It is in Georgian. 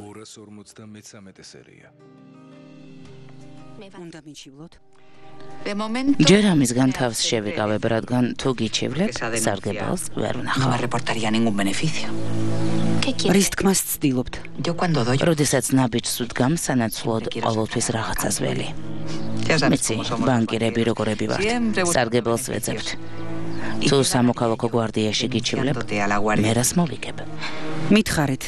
253 სერია. უნდა მიჩივლოთ. ჯერ ამისგან თავს შევიკავებ, რადგან თუ გიჩივლებ, სარგებელს ვერ ვნახავ. რის თქმას ცდილობთ? როდესაც ნაბიჯს ვდგამ, სანაცვლოდ ყოველთვის რაღაცას ველი. მეცი, ბანკირები როგორები ვართ, სარგებელს ვეძებთ. თუ სამოქალაქო გვარდიაში გიჩივლებ, მე რას მოვიგებ? მითხარით,